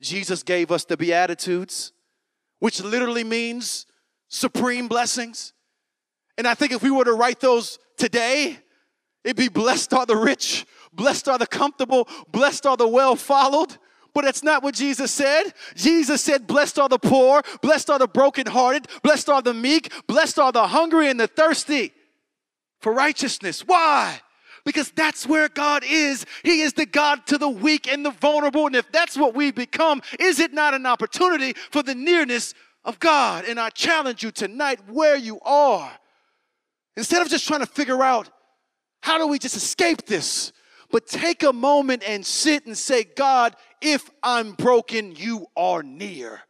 Jesus gave us the Beatitudes, which literally means supreme blessings. And I think if we were to write those today, it'd be blessed are the rich, blessed are the comfortable, blessed are the well followed. But that's not what Jesus said. Jesus said, Blessed are the poor, blessed are the brokenhearted, blessed are the meek, blessed are the hungry and the thirsty for righteousness. Why? Because that's where God is. He is the God to the weak and the vulnerable. And if that's what we become, is it not an opportunity for the nearness of God? And I challenge you tonight where you are. Instead of just trying to figure out how do we just escape this, but take a moment and sit and say, God, if I'm broken, you are near.